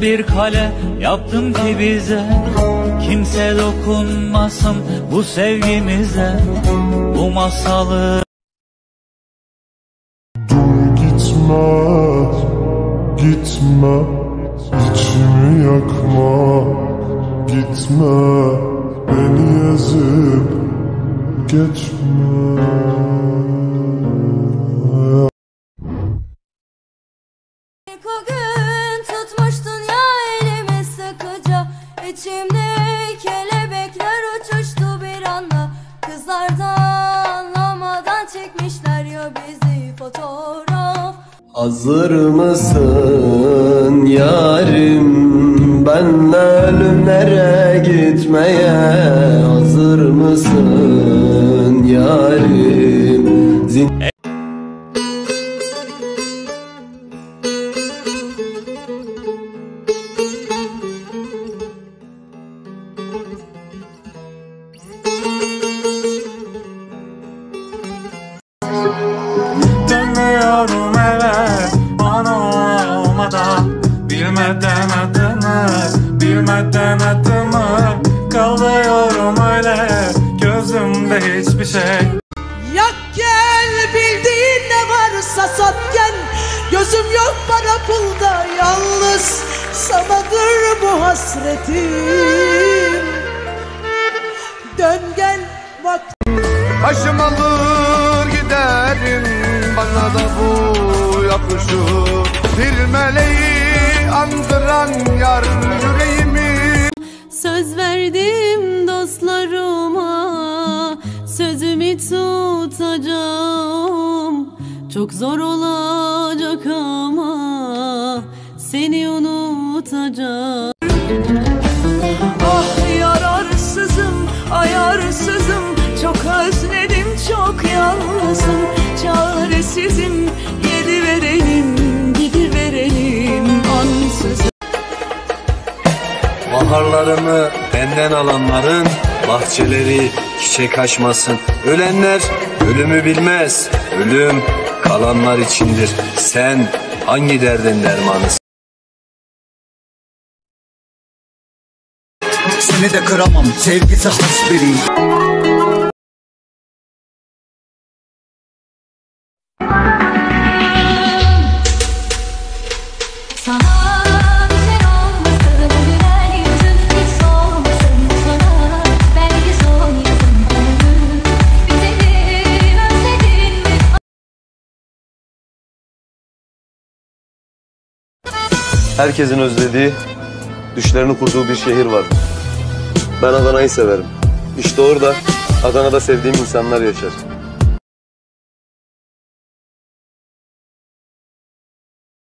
bir kale yaptım ki bize Kimse dokunmasın bu sevgimize. Bu masalı Dur gitme, gitme içimi yakma. Gitme, beni ezip geçme. O kelebekler uçuştu bir anda. Kızlar da anlamadan çekmişler ya bizi fotoğraf. Hazır mısın yarim? Benle ölümlere gitmeye Hazır mısın yarim Dönüyorum eve bana olmadan Bilmeden adını, bilmeden adımı Kalıyorum öyle gözümde hiçbir şey. Yak gel bildiğin ne varsa sat gel. Gözüm yok para pulda yalnız. Sanadır bu hasretim. Dön gel bak. Başım alır yakışır Bir meleği andıran yar yüreğimi. Söz verdim dostlarıma Sözümü tutacağım. Çok zor olacak ama Seni unutacağım Baharlarımı benden alanların bahçeleri çiçek açmasın. Ölenler ölümü bilmez. Ölüm kalanlar içindir. Sen hangi derdin dermanısın? Seni de kıramam sevgisi has biriyim Herkesin özlediği, düşlerini kurduğu bir şehir var. Ben Adana'yı severim. İşte orada Adana'da sevdiğim insanlar yaşar.